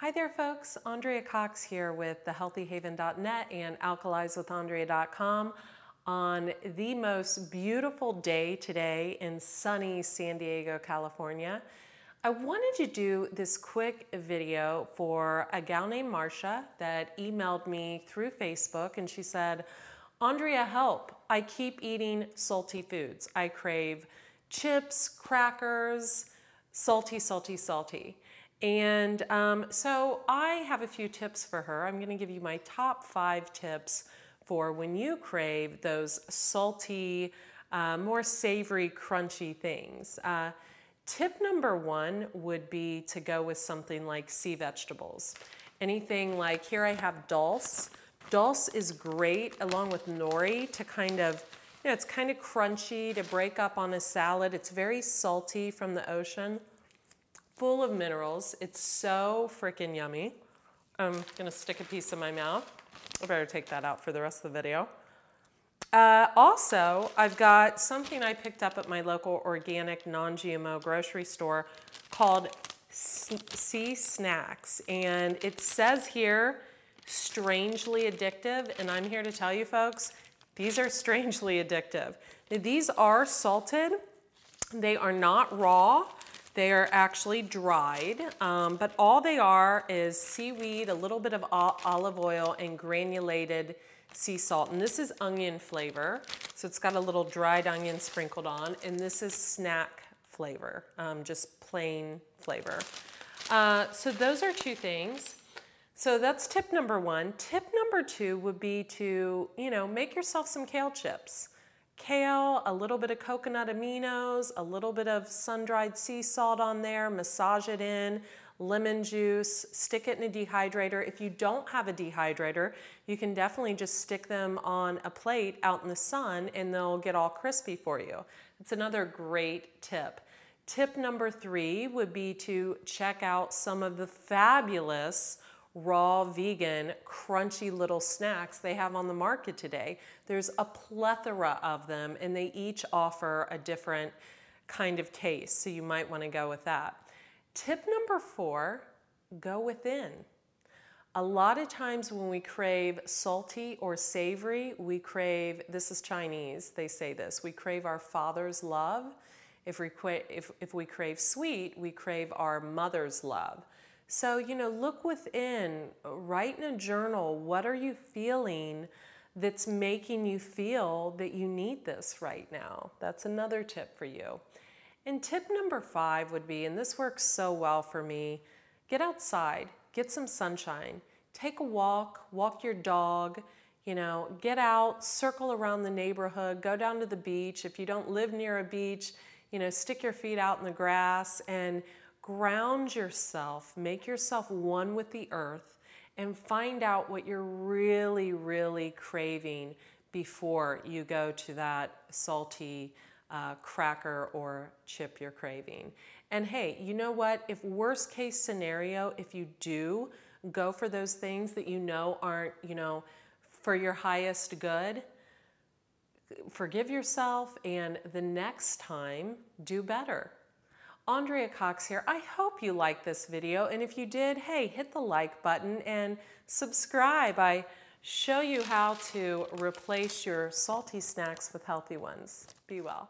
Hi there, folks. Andrea Cox here with thehealthyhaven.net and alkalizewithandrea.com on the most beautiful day today in sunny San Diego, California. I wanted to do this quick video for a gal named Marcia that emailed me through Facebook and she said, Andrea, help. I keep eating salty foods. I crave chips, crackers, salty, salty, salty. And um, so I have a few tips for her. I'm going to give you my top five tips for when you crave those salty, uh, more savory, crunchy things. Uh, tip number one would be to go with something like sea vegetables. Anything like here I have dulse. Dulse is great along with nori to kind of, you know, it's kind of crunchy to break up on a salad. It's very salty from the ocean full of minerals. It's so freaking yummy. I'm gonna stick a piece in my mouth. I better take that out for the rest of the video. Uh, also, I've got something I picked up at my local organic non-GMO grocery store called SeaSnax. And it says here, strangely addictive. And I'm here to tell you folks, these are strangely addictive. These are salted. They are not raw. They are actually dried, um, but all they are is seaweed, a little bit of olive oil, and granulated sea salt. And this is onion flavor, so it's got a little dried onion sprinkled on, and this is snack flavor, um, just plain flavor. Uh, so those are two things. So that's tip number one. Tip number two would be to, you know, make yourself some kale chips kale, a little bit of coconut aminos, a little bit of sun-dried sea salt on there, massage it in, lemon juice, stick it in a dehydrator. If you don't have a dehydrator, you can definitely just stick them on a plate out in the sun and they'll get all crispy for you. It's another great tip. Tip number three would be to check out some of the fabulous raw, vegan, crunchy little snacks they have on the market today. There's a plethora of them and they each offer a different kind of taste, so you might want to go with that. Tip number four, go within. A lot of times when we crave salty or savory, we crave, this is Chinese, they say this, we crave our father's love. If we, if, if we crave sweet, we crave our mother's love. So, you know, look within, write in a journal, what are you feeling that's making you feel that you need this right now? That's another tip for you. And tip number five would be, and this works so well for me, get outside, get some sunshine, take a walk, walk your dog, you know, get out, circle around the neighborhood, go down to the beach. If you don't live near a beach, you know, stick your feet out in the grass and ground yourself, make yourself one with the earth, and find out what you're really, really craving before you go to that salty uh, cracker or chip you're craving. And hey, you know what? If worst case scenario, if you do go for those things that you know aren't, you know, for your highest good, forgive yourself and the next time do better. Andrea Cox here. I hope you liked this video, and if you did, hey, hit the like button and subscribe. I show you how to replace your salty snacks with healthy ones. Be well.